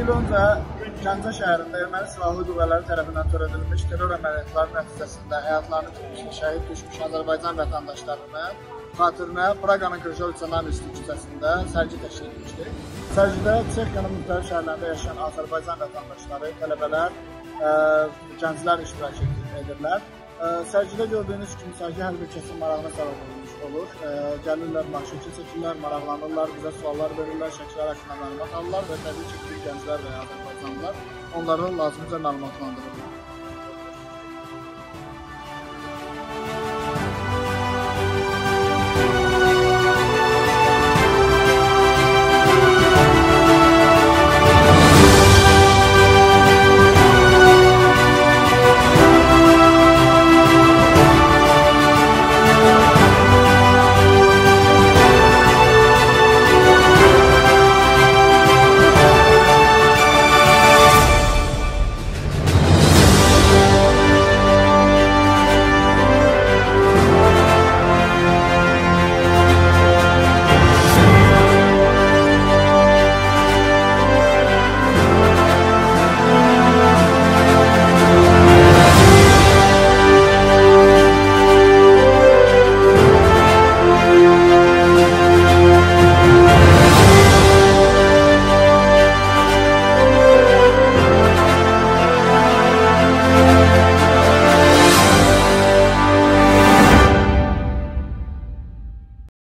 il öncə Gəncə şəhərində erməni silahlı qüvvələri tərəfindən törədilmiş terror əməliyyatları nəticəsində həyatlarını itirmiş, şəhid düşmüş Azərbaycan vətəndaşlarının xatirinə Praqanın Krıjovitsa Namisti küçəsində sərgi təşkil edilmişdir. Sərgidə Çexiyanın müxtəlif şəhərlərində yaşayan Azərbaycan vətəndaşları, tələbələr, gənclər iştirak edirlər. Sərgidə gördüyünüz kimi sərgi hər bir kəsin marağına səbəb olmuş olur. Gəlirlər, marşrutçu çəkirlər, maraqlanırlar, bizə suallar verirlər, şəkillər haqqında məlumat alırlar və təbii ki, bir gənclər və ya Azərbaycanlılar onları lazımca məlumatlandırırlar.